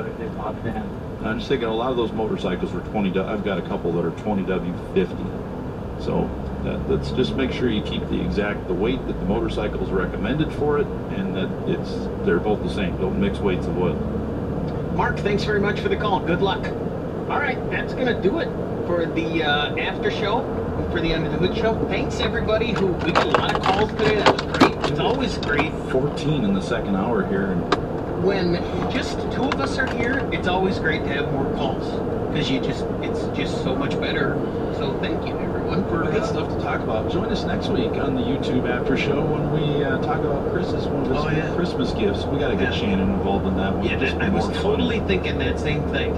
what it is off then. I'm just thinking a lot of those motorcycles were 20. I've got a couple that are 20 W50. So that, let's just make sure you keep the exact the weight that the motorcycle is recommended for it, and that it's they're both the same. Don't mix weights of oil. Mark, thanks very much for the call. Good luck. All right, that's going to do it for the uh, after show, for the Under the Hood show. Thanks, everybody who we got a lot of calls today. That was great. It's always great 14 in the second hour here, and when just two of us are here. It's always great to have more calls because you just it's just so much better. So thank you, everyone, for good stuff to talk about. Join us next week on the YouTube after show when we uh, talk about Chris's one of his Oh, yeah. Christmas gifts. We got to get Yeah. Shannon involved in that one. Yeah, that, I was more fun. totally thinking that same thing.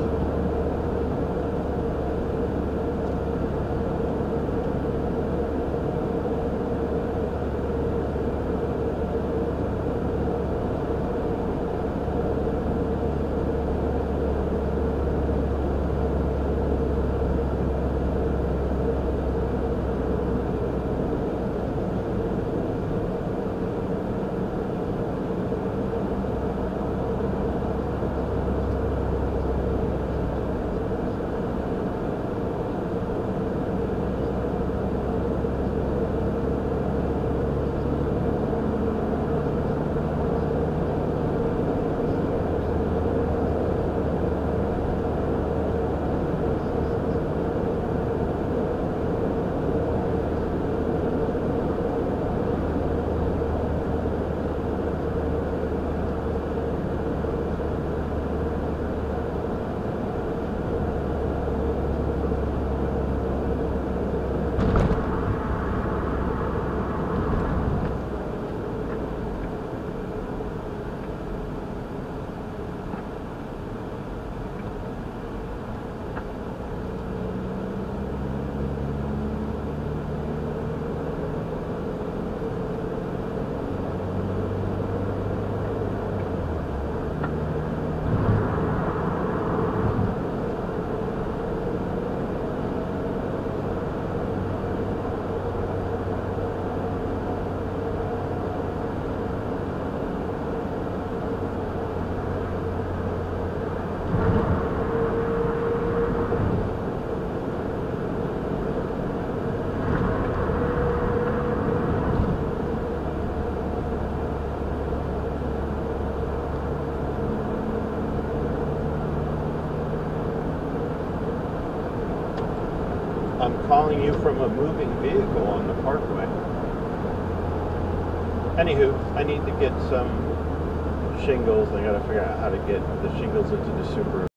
I'm calling you from a moving vehicle on the parkway. Anywho, I need to get some shingles. I gotta figure out how to get the shingles into the Subaru.